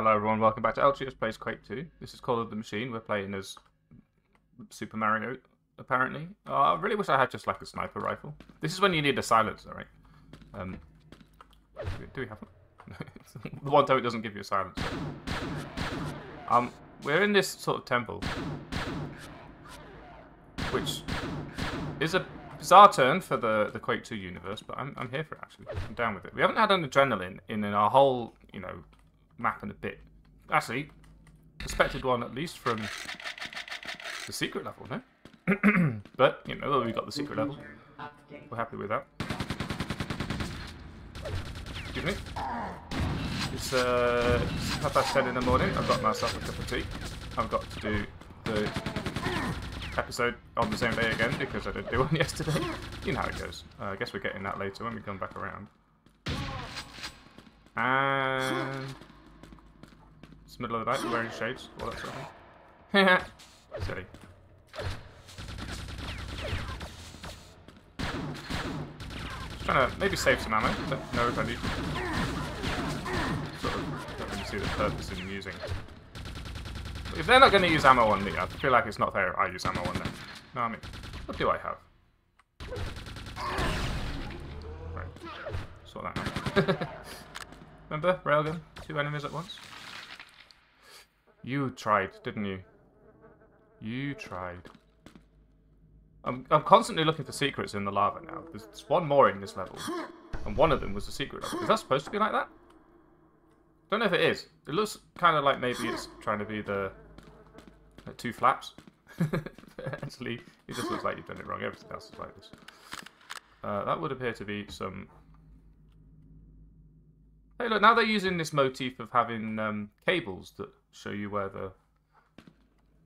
Hello everyone, welcome back to LGS Plays Quake 2. This is Call of the Machine. We're playing as Super Mario, apparently. Oh, I really wish I had just like a sniper rifle. This is when you need a silencer, right? Um, do we have one? the one time it doesn't give you a silencer. Um, we're in this sort of temple, which is a bizarre turn for the, the Quake 2 universe, but I'm, I'm here for it, actually. I'm down with it. We haven't had an adrenaline in, in our whole, you know, map in a bit. Actually, expected one at least from the secret level, no? but, you know, we've got the secret level. We're happy with that. Excuse me. It's uh, half past ten in the morning. I've got myself a cup of tea. I've got to do the episode on the same day again because I didn't do one yesterday. You know how it goes. Uh, I guess we're getting that later when we come back around. And it's middle of the night. Wearing shades. All that sort of thing. Silly. Just trying to maybe save some ammo. Don't know if I need. Sort of don't really see the purpose in using. If they're not going to use ammo on me, I feel like it's not fair I use ammo on them. No, I mean, what do I have? Right. Sort that out. Remember? Railgun? Two enemies at once? You tried, didn't you? You tried. I'm, I'm constantly looking for secrets in the lava now. There's, there's one more in this level. And one of them was a secret level. Is that supposed to be like that? Don't know if it is. It looks kind of like maybe it's trying to be the two flaps. Actually, it just looks like you've done it wrong. Everything else is like this. Uh, that would appear to be some... Hey, look, now they're using this motif of having um, cables that show you where the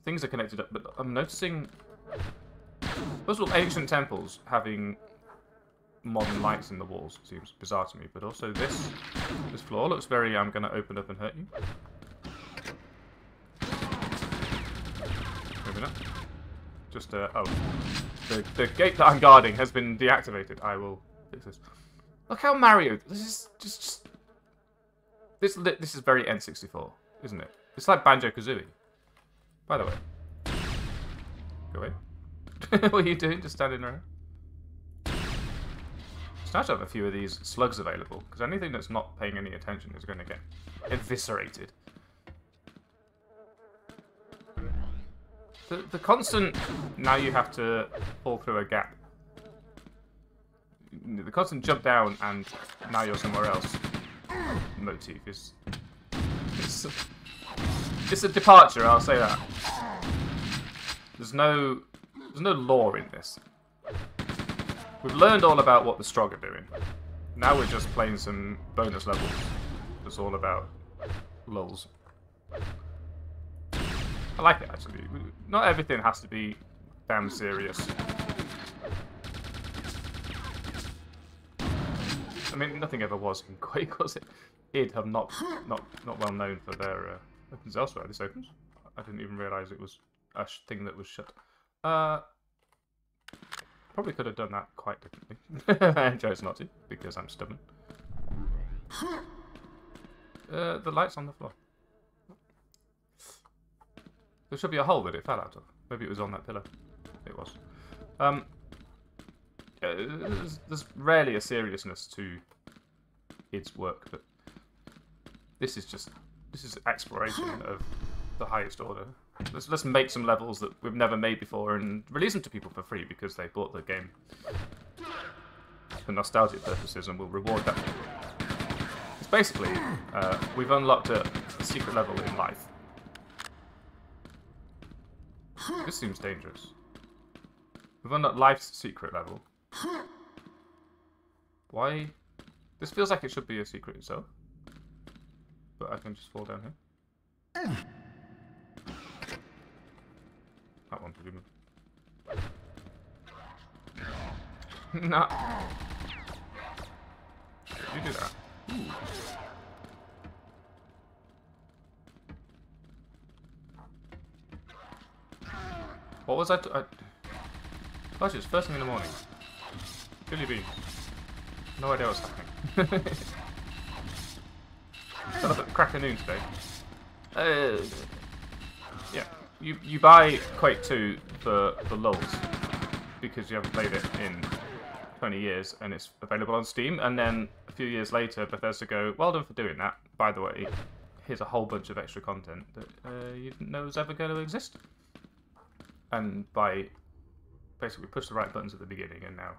things are connected up. But I'm noticing, first of all, ancient temples having modern lights in the walls seems bizarre to me. But also this this floor looks very. I'm going to open up and hurt you. Maybe not. Just uh oh, the the gate that I'm guarding has been deactivated. I will fix this. Look how Mario. This is just. just this this is very N64, isn't it? It's like Banjo Kazooie. By the way. Go away. what are you doing? Just standing around? To have a few of these slugs available, because anything that's not paying any attention is going to get eviscerated. The, the constant, now you have to fall through a gap. The constant jump down and now you're somewhere else motif is... It's, it's a departure, I'll say that. There's no there's no lore in this. We've learned all about what the Strogg are doing. Now we're just playing some bonus levels. It's all about lulls. I like it actually. Not everything has to be damn serious. I mean, nothing ever was in Quake, was it? id have not not not well known for their uh, elsewhere. This opens. I didn't even realise it was a thing that was shut. Uh, probably could have done that quite differently. I chose not to because I'm stubborn. Uh, the light's on the floor. There should be a hole that it fell out of. Maybe it was on that pillar. It was. Um, uh, there's, there's rarely a seriousness to its work, but this is just this is exploration of the highest order. Let's let's make some levels that we've never made before and release them to people for free because they bought the game for nostalgic purposes, and we'll reward them. It's basically uh, we've unlocked a, a secret level in life. This seems dangerous. We've unlocked life's secret level. Why? This feels like it should be a secret itself but I can just fall down here. That one, presumably. no. You do that. What was that? I... Gosh, it's first thing in the morning. Billy Bean. No idea what's happening. Got up at noon today. Uh, yeah, you you buy Quake 2 for for lulz because you haven't played it in 20 years and it's available on Steam, and then a few years later, Bethesda go, "Well done for doing that. By the way, here's a whole bunch of extra content that uh, you didn't know was ever going to exist." And by basically push the right buttons at the beginning, and now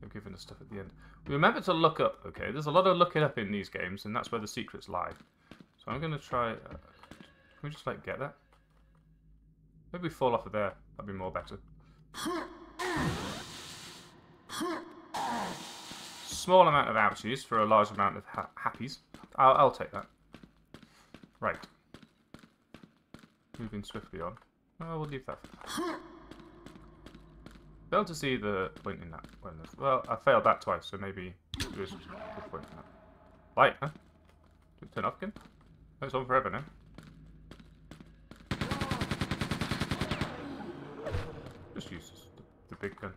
they've given us stuff at the end. Remember to look up. Okay, there's a lot of looking up in these games, and that's where the secrets lie. So I'm going to try. Uh, can we just like get that? Maybe fall off of there. That'd be more better. Small amount of ouchies for a large amount of ha happies. I'll, I'll take that. Right. Moving swiftly on. Oh, we'll leave that. Failed to see the point in that. Well, I failed that twice, so maybe there is a point in that. Light, huh? Did it turn off again? Oh, it's on forever now. Just use the, the big gun.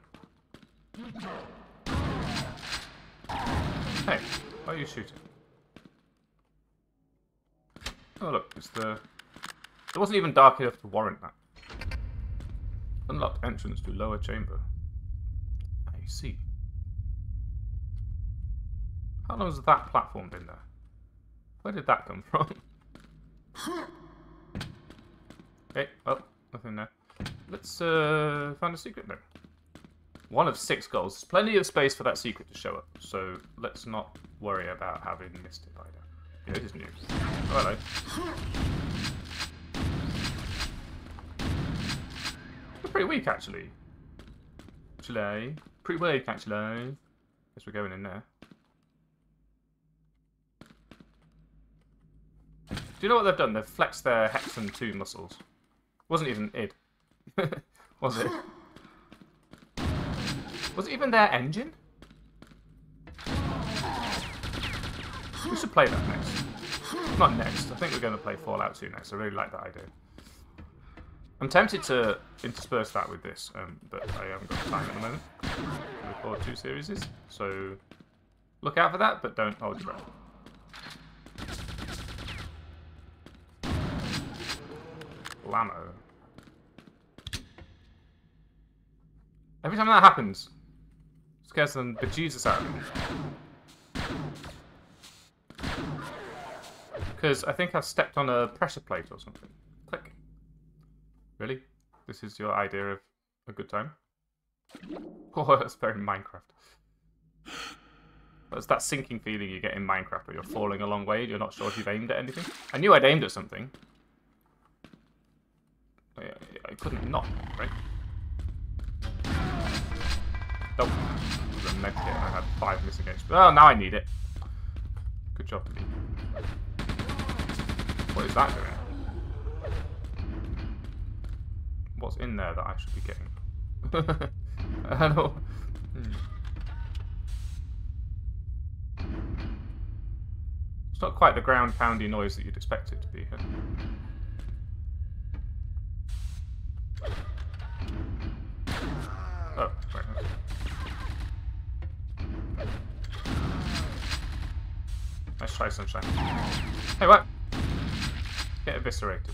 Hey, why are you shooting? Oh look, it's the... It wasn't even dark enough to warrant that. Unlocked entrance to lower chamber. I see. How long has that platform been there? Where did that come from? hey, oh, nothing there. Let's uh, find a secret then. One of six goals. There's plenty of space for that secret to show up, so let's not worry about having missed it either. Yeah, it is new. Oh, hello. Pretty weak, actually. Actually. Pretty weak, actually. Guess we're going in there. Do you know what they've done? They've flexed their Hexen 2 muscles. Wasn't even id. Was it? Was it even their engine? We should play that next. Not next. I think we're going to play Fallout 2 next. I really like that idea. I'm tempted to intersperse that with this, um, but I haven't got time at the moment to record two series. So look out for that, but don't hold your breath. Lamo. Every time that happens, scares the bejesus out of me. Because I think I've stepped on a pressure plate or something. Really? This is your idea of a good time? Oh, that's very Minecraft. That's that sinking feeling you get in Minecraft where you're falling a long way you're not sure if you've aimed at anything. I knew I'd aimed at something. I, couldn't not, right? Nope. The I had five missing HP. Oh, now I need it. Good job. What is that doing? What's in there that I should be getting? Hmm. It's not quite the ground poundy noise that you'd expect it to be. Oh, right. Let's try sunshine. Hey, what? Get eviscerated.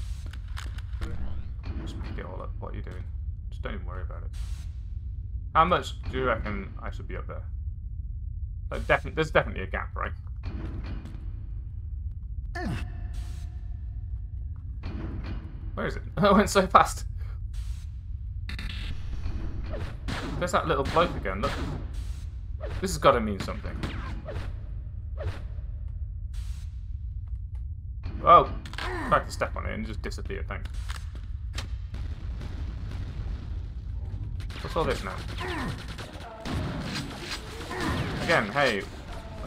It all up. What are you doing? Just don't even worry about it. How much do you reckon I should be up there? Like, there's definitely a gap, right? Where is it? I went so fast. There's that little bloke again, look. This has got to mean something. Oh! Tried to step on it and just disappeared, thanks. What's all this now? Again, hey,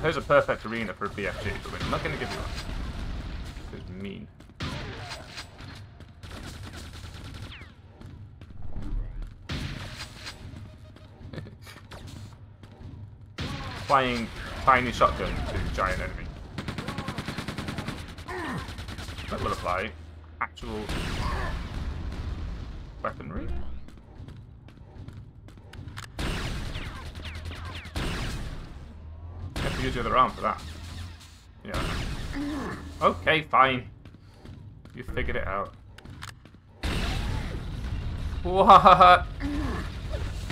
here's a perfect arena for a BFG, but we're not going to give you one. This is mean. Flying tiny shotgun to giant enemy. That will apply actual weaponry. To use the other arm for that. Yeah. Okay, fine. You figured it out. What?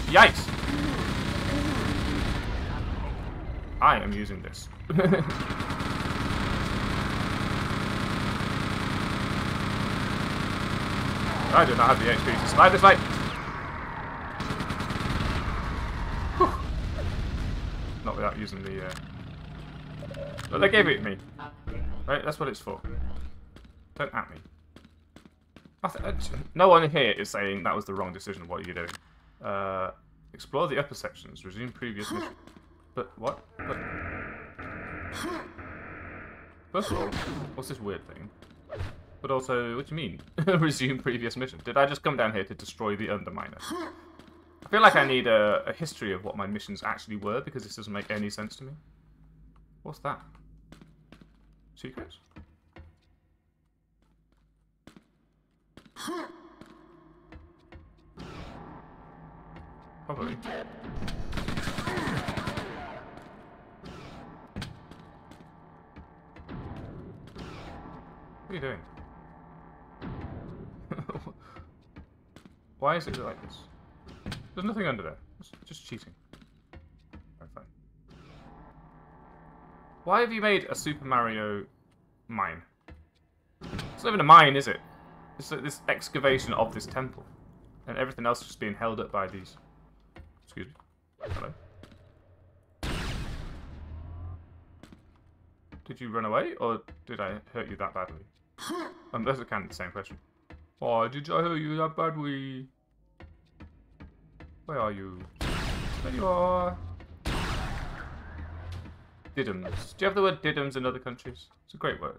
Yikes! I am using this. I do not have the HP to survive this fight. Not without using the. Uh... But they gave it to me. Right, that's what it's for. Don't at me. no one here is saying that was the wrong decision. What are you doing? Uh, explore the upper sections. Resume previous mission. But what? But... First of all, what's this weird thing? But also, what do you mean? Resume previous mission. Did I just come down here to destroy the Underminer? I feel like I need a, a history of what my missions actually were because this doesn't make any sense to me. What's that? Secrets? Probably. What are you doing? Why is it like this? There's nothing under there. It's just cheating. Why have you made a Super Mario mine? It's not even a mine, is it? It's like this excavation of this temple. And everything else is just being held up by these... Excuse me. Hello. Did you run away, or did I hurt you that badly? Um, that's kind of the same question. Oh, did I hurt you that badly? Where are you? There you are. Diddums. Do you have the word diddums in other countries? It's a great word.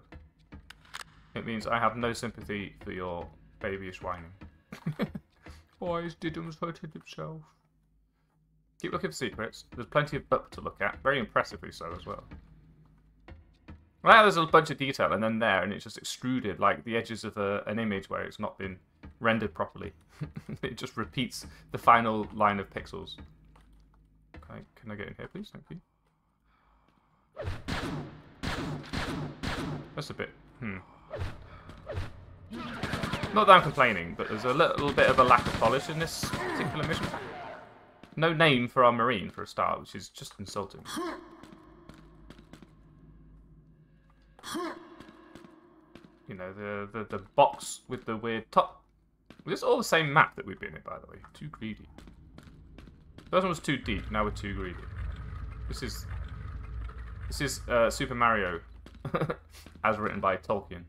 It means I have no sympathy for your babyish whining. Why is Diddums hurting himself? Keep looking for secrets. There's plenty of butt to look at. Very impressively so as well. Well, there's a bunch of detail, and then there, and it's just extruded like the edges of a, an image where it's not been rendered properly. it just repeats the final line of pixels. Okay, can I get in here, please? Thank you. That's a bit... Hmm. Not that I'm complaining, but there's a little bit of a lack of polish in this particular mission. No name for our marine, for a start, which is just insulting. You know, the, the, the box with the weird top. This is all the same map that we've been in, by the way. Too greedy. First one was too deep, now we're too greedy. This is... This is uh, Super Mario, as written by Tolkien.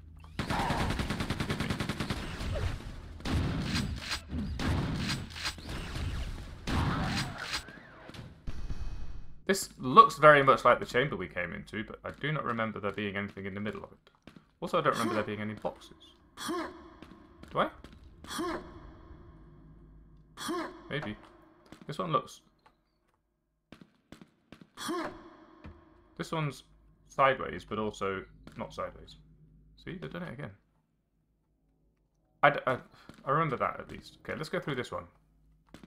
This looks very much like the chamber we came into, but I do not remember there being anything in the middle of it. Also, I don't remember there being any boxes. Do I? Maybe. This one looks... This one's sideways, but also not sideways. See, they've done it again. I, I, remember that at least. Okay, let's go through this one.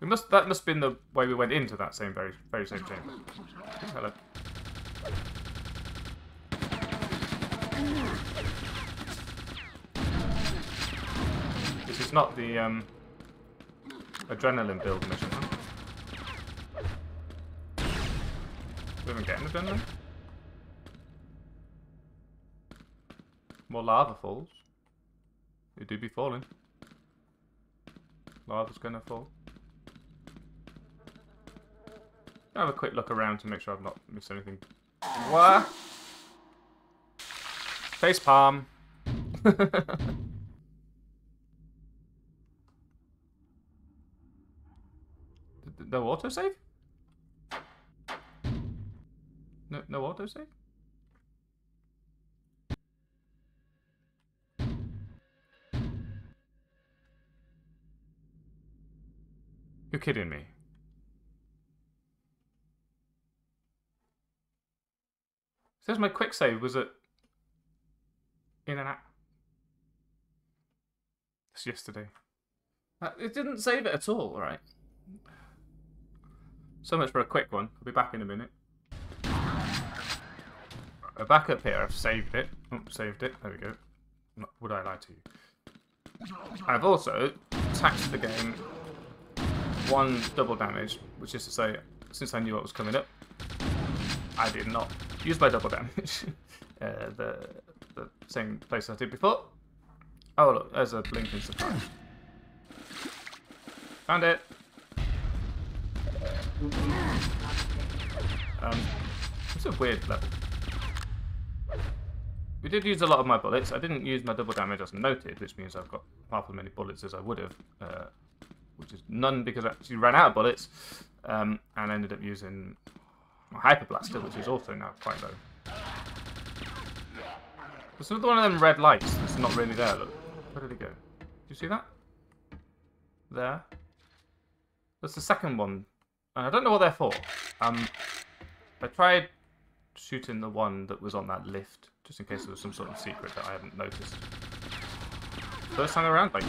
We must. That must have been the way we went into that same very, very same chamber. Hello. This is not the um, adrenaline build mission, huh? We haven't getting adrenaline. More lava falls. It do be falling. Lava's gonna fall. have a quick look around to make sure I've not missed anything. What? Face palm. no autosave? No, no autosave? Kidding me. says my quick save was at in an app. It's yesterday. Uh, it didn't save it at all, right? So much for a quick one. I'll be back in a minute. Right, back up here. I've saved it. Oh, saved it. There we go. would I lie to you? I've also taxed the game one double damage, which is to say, since I knew what was coming up, I did not use my double damage. uh, the the same place I did before. Oh look, there's a blinking surprise. Found it. Um, it's a weird level. We did use a lot of my bullets. I didn't use my double damage as noted, which means I've got half as many bullets as I would have, uh, which is none because I actually ran out of bullets, um, and ended up using my hyper blaster, which is also now quite low. There's another one of them red lights that's not really there. Look, where did it go? Do you see that? There. That's the second one, and I don't know what they're for. Um, I tried shooting the one that was on that lift, just in case there was some sort of secret that I hadn't noticed. First time around, like,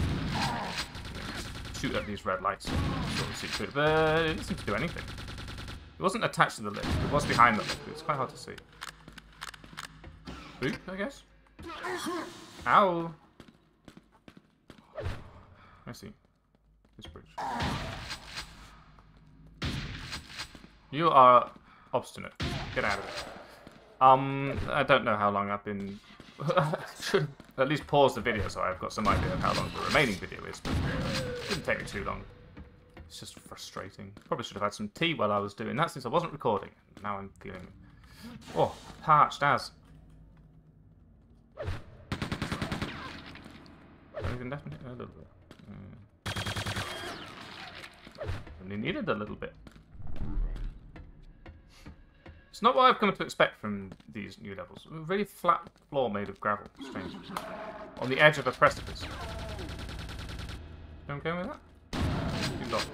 shoot at these red lights, but it didn't seem to do anything. It wasn't attached to the lift, it was behind the lift, it's quite hard to see. Boop, I guess? Ow! I see. This bridge. You are obstinate. Get out of it. Um, I don't know how long I've been... at least pause the video so I've got some idea of how long the remaining video is, but take me too long. It's just frustrating. Probably should have had some tea while I was doing that since I wasn't recording. Now I'm feeling... Oh, parched as. Anything left? A little bit. Mm. Only needed a little bit. It's not what I've come to expect from these new levels. A really flat floor made of gravel. Strange. On the edge of a precipice. Okay with that? You got.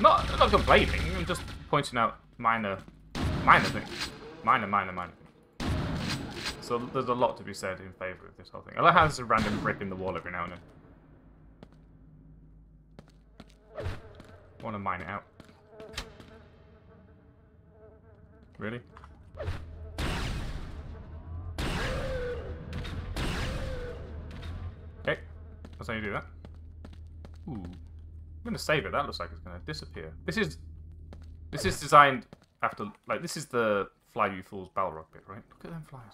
Not, not complaining. I'm just pointing out minor, minor things. Minor, minor, minor things. So there's a lot to be said in favour of this whole thing. I like how there's a random brick in the wall every now and then. want to mine it out. Really? That's how you do that. Ooh. I'm gonna save it. That looks like it's gonna disappear. This is this is designed after like this is the fly you fools Balrog bit, right? Look at them flies.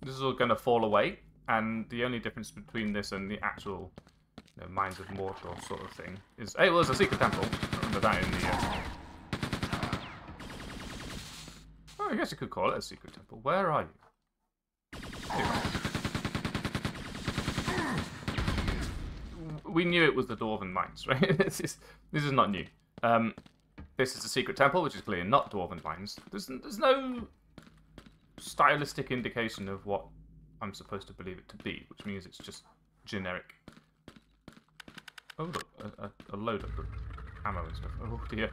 This is all gonna fall away, and the only difference between this and the actual you know, Mines of Mordor sort of thing is hey, well, there's a secret temple. I remember that in the uh, I guess you could call it a secret temple. Where are you? We knew it was the Dwarven Mines, right? this, is, this is not new. Um, this is a secret temple, which is clearly not Dwarven Mines. There's, there's no stylistic indication of what I'm supposed to believe it to be, which means it's just generic. Oh, look, a, a, a load of ammo and stuff. Oh, dear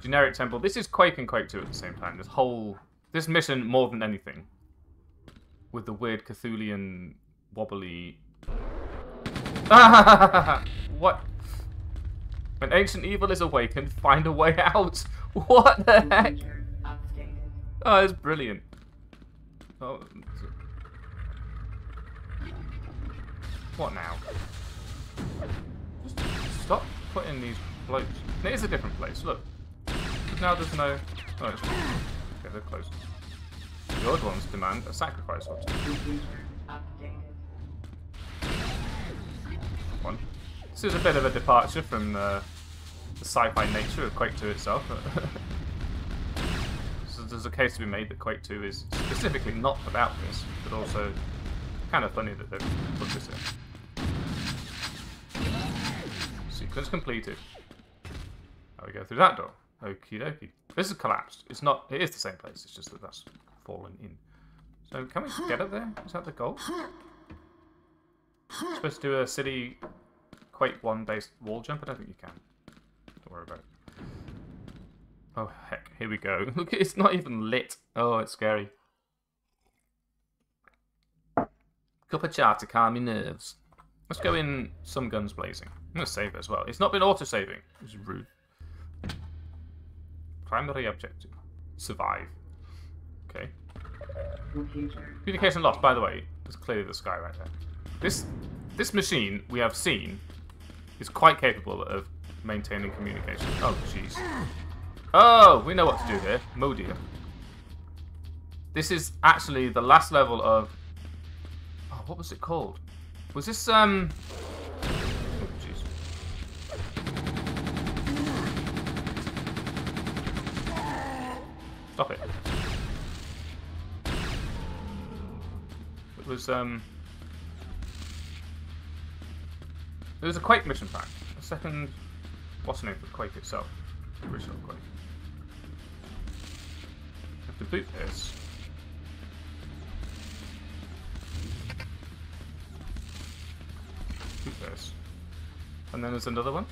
generic temple. This is Quake and Quake 2 at the same time. This whole... This mission, more than anything, with the weird Cthulian wobbly... what? When ancient evil is awakened, find a way out. What the heck? Oh, it's brilliant. Oh. What now? Just stop putting these floats. It is a different place, look now there's no... Oh, it's... Okay, they're close. The old ones demand a sacrifice or two. This is a bit of a departure from uh, the sci-fi nature of Quake 2 itself. so there's a case to be made that Quake 2 is specifically not about this, but also kind of funny that they've put this in. Sequence completed. Now we go through that door. Okie dokie. This is collapsed. It's not. It is the same place. It's just that that's fallen in. So can we get up there? Is that the goal? Supposed to do a city Quake 1 based wall jump? I don't think you can. Don't worry about it. Oh heck, here we go. Look, it's not even lit. Oh, it's scary. Cup of char to calm your nerves. Let's go in some guns blazing. I'm going to save it as well. It's not been auto-saving, is rude. Primary objective. Survive. Okay. Communication lost, by the way. There's clearly the sky right there. This this machine we have seen is quite capable of maintaining communication. Oh, jeez. Oh, we know what to do here. Modia. This is actually the last level of... Oh, what was it called? Was this, um... Oh. Stop it. It was, um... There was a Quake mission pack. A second... What's the name for Quake itself? The original Quake. have to boot this. Boot this. And then there's another one.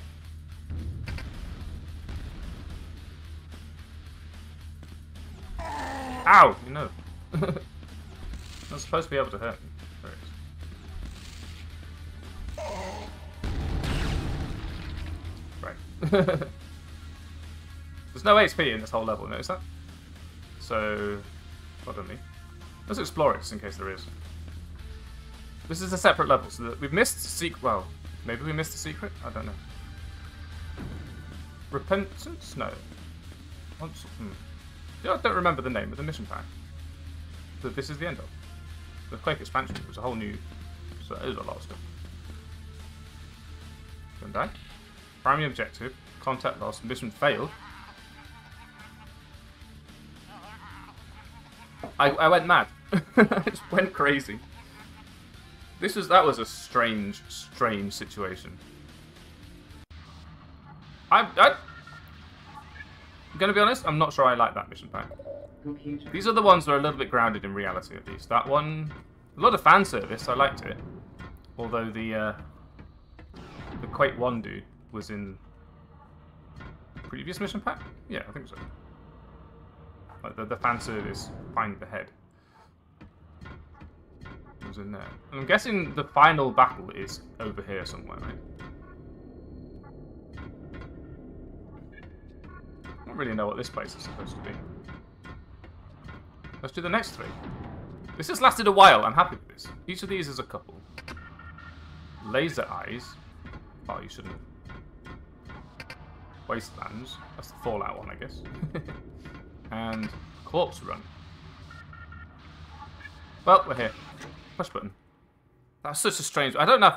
Ow! You know. Not supposed to be able to hurt me. There's no HP in this whole level, notice that? So, I mean? Let's explore it just in case there is. This is a separate level, so that we've missed secret. Well, maybe we missed the secret? I don't know. Repentance? No. Once, hmm. I don't remember the name of the mission pack. That this is the end of. The Quake expansion was a whole new. So there's a lot of stuff. Don't die. Primary objective. Contact lost. Mission failed. I, I went mad. I just went crazy. This was that was a strange, strange situation. I, I I'm gonna be honest. I'm not sure I like that mission pack. Computer. These are the ones that are a little bit grounded in reality, at least. That one, a lot of fan service. I liked it, although the uh, the Quake One dude was in previous mission pack. Yeah, I think so. Like the, the fan service, find the head was in there. And I'm guessing the final battle is over here somewhere, right? I don't really know what this place is supposed to be. Let's do the next three. This has lasted a while. I'm happy with this. Each of these is a couple. Laser eyes. Oh, you shouldn't. Wastelands. That's the Fallout one, I guess. and Corpse Run. Well, we're here. Push button. That's such a strange. I don't know.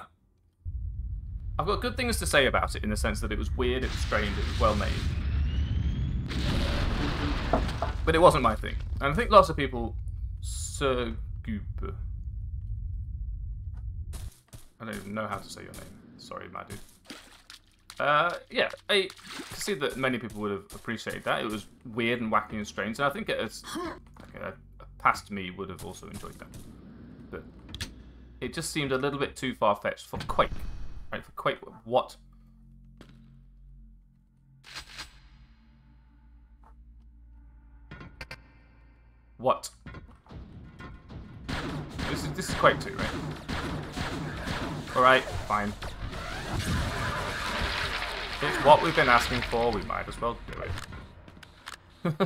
I've got good things to say about it in the sense that it was weird, it was strange, it was well made. But it wasn't my thing. And I think lots of people. Sir Goop. I don't even know how to say your name. Sorry, my dude. Uh, yeah, I can see that many people would have appreciated that. It was weird and wacky and strange, and I think it's like a past me would have also enjoyed that. But it just seemed a little bit too far fetched for Quake. Right, for Quake, what? What? This is this is Quake 2, right? Alright, fine. It's what we've been asking for, we might as well do it.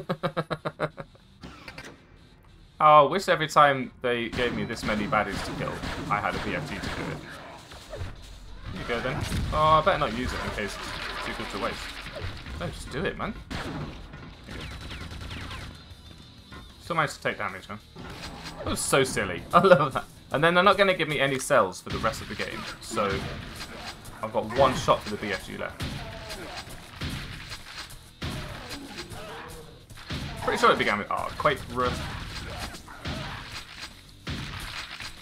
oh, I wish every time they gave me this many baddies to kill, I had a BFG to do it. Here you go then. Oh, I better not use it in case it's too good to waste. No, just do it, man. Still managed to take damage, man. That was so silly. I love that. And then they're not going to give me any cells for the rest of the game, so I've got one shot for the BFG left. Pretty sure it began with R. Quake R.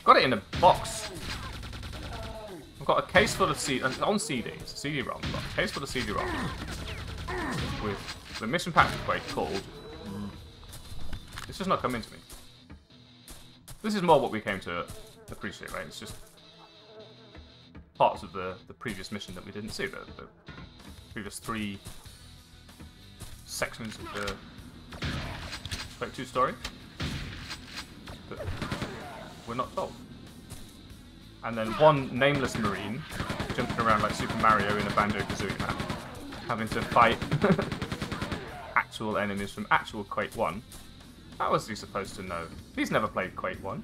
Got it in a box. I've got a case full of C uh, on CD. It's a CD-ROM. A case full of CD-ROM with the mission pack for Quake called. It's just not coming to me. This is more what we came to appreciate, right? It's just parts of the, the previous mission that we didn't see, the, the previous three sections of the 2 story that we're not told. And then one nameless marine jumping around like Super Mario in a Banjo-Kazooie map, having to fight actual enemies from actual Quake 1 How was he supposed to know? He's never played Quake 1.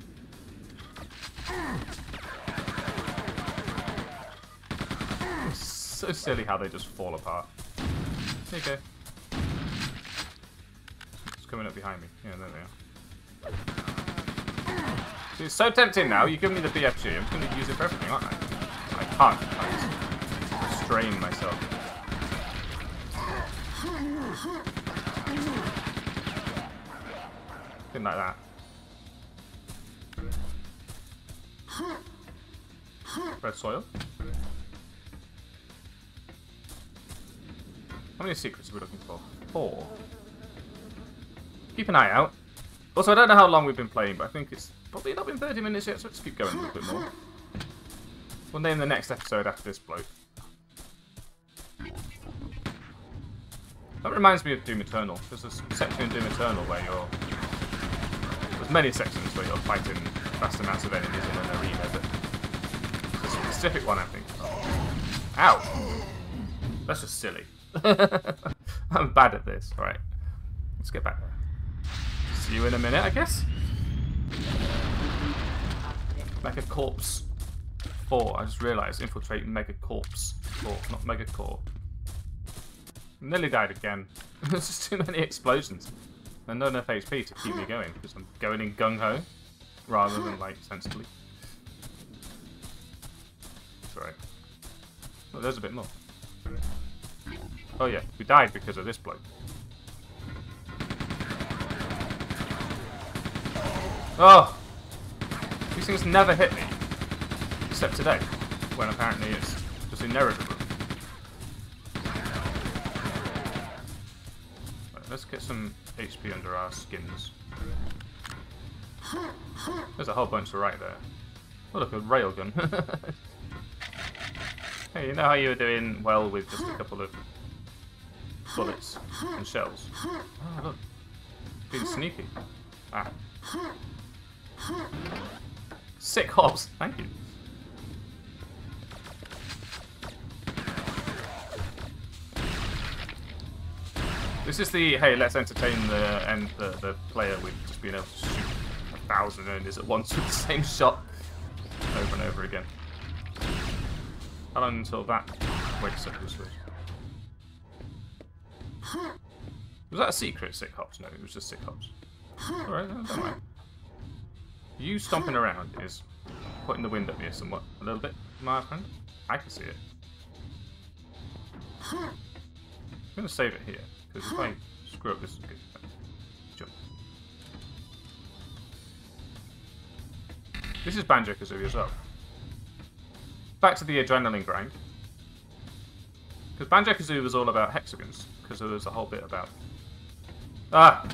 So silly how they just fall apart. There you go. Coming up behind me. Yeah, there they are. See, it's so tempting now. You give me the BFG. I'm going to use it for everything, aren't I? I can't. I just restrain myself. Didn't like that. Red soil. How many secrets are we looking for? Four. Keep an eye out. Also, I don't know how long we've been playing, but I think it's probably not been 30 minutes yet, so let's keep going a little bit more. We'll name the next episode after this bloke. That reminds me of Doom Eternal. There's a section in Doom Eternal where you're... There's many sections where you're fighting vast amounts of enemies in an arena, but... There's a specific one, I think. Ow! That's just silly. I'm bad at this. All right. Let's get back there. You in a minute, I guess? Mega Corpse 4. I just realised. Infiltrate Mega Corpse 4, not Mega Core. Nearly died again. There's just too many explosions. And not enough HP to keep me going, because I'm going in gung-ho, rather than, like, sensibly. Sorry. Oh, there's a bit more. Oh yeah, we died because of this bloke. Oh! These things never hit me. Except today, when apparently it's just inevitable. Right, let's get some HP under our skins. There's a whole bunch of right there. Oh look, a railgun. hey, you know how you were doing well with just a couple of bullets and shells? Oh, look. Being sneaky. Ah. Sick hops, thank you. This is the hey, let's entertain the and the, the player with just being able to shoot a thousand enemies at once with the same shot over and over again. How long until that wakes up this? Was that a secret, Sick Hops? No, it was just Sick Hops. Alright. You stomping around is putting the wind up me somewhat. A little bit, my friend. I can see it. I'm going to save it here, because if I screw up this is good. Jump. This is Banjo-Kazooie as well. Back to the adrenaline grind. Because Banjo-Kazooie was all about hexagons, because there was a whole bit about... Ah!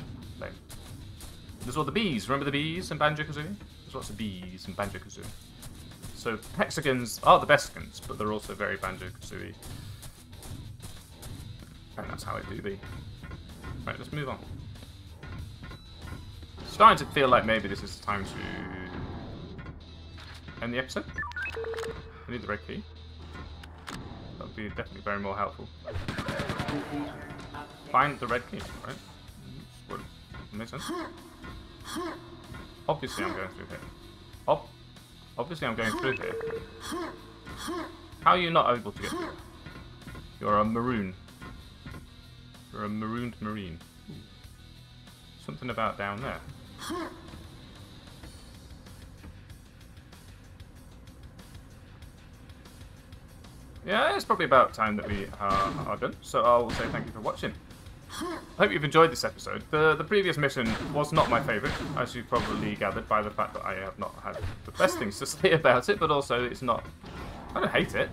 There's all the bees. Remember the bees in Banjo-Kazooie? There's lots of bees in Banjo-Kazooie. So hexagons are the best guns, but they're also very Banjo-Kazooie. And that's how it do be. Right, let's move on. Starting to feel like maybe this is the time to end the episode. I need the red key. That would be definitely very more helpful. Find the red key, right? Mm-hmm. Would make sense. Obviously I'm going through here. Ob obviously I'm going through here. How are you not able to get through? You're a maroon. You're a marooned marine. Something about down there. Yeah, it's probably about time that we are, are done. So I will say thank you for watching. I hope you've enjoyed this episode. The the previous mission was not my favourite, as you've probably gathered by the fact that I have not had the best things to say about it, but also it's not... I don't hate it.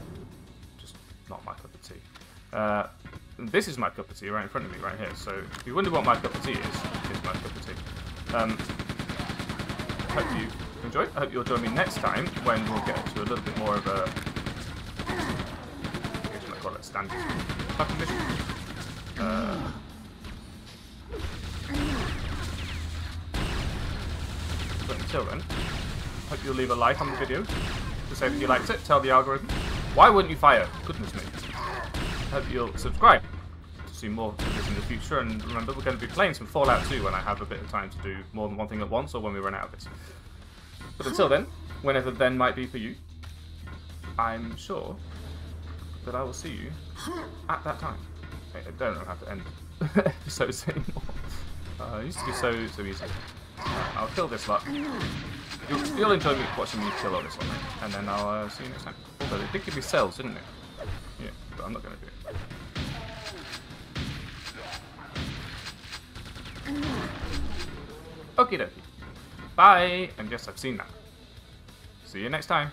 Just not my cup of tea. Uh, this is my cup of tea right in front of me, right here. So if you wonder what my cup of tea is, it's my cup of tea. Um, hope you enjoyed. I hope you'll join me next time when we'll get to a little bit more of a... I guess you might call it standard type of mission. Uh, until then, hope you'll leave a like on the video to say that you liked it, tell the algorithm. Why wouldn't you fire? Goodness me. Hope you'll subscribe to see more of this in the future. And remember, we're going to be playing some Fallout 2 when I have a bit of time to do more than one thing at once, or when we run out of it. But until then, whenever then might be for you, I'm sure that I will see you at that time. I don't know how to end episodes anymore. Uh, it used to be so so easy. I'll kill this lot. You'll, you'll enjoy me watching me kill all this lot, and then I'll uh, see you next time. Although they did give me cells, didn't they? Yeah, but I'm not going to do it. Okie dokie. Bye! And yes, I've seen that. See you next time.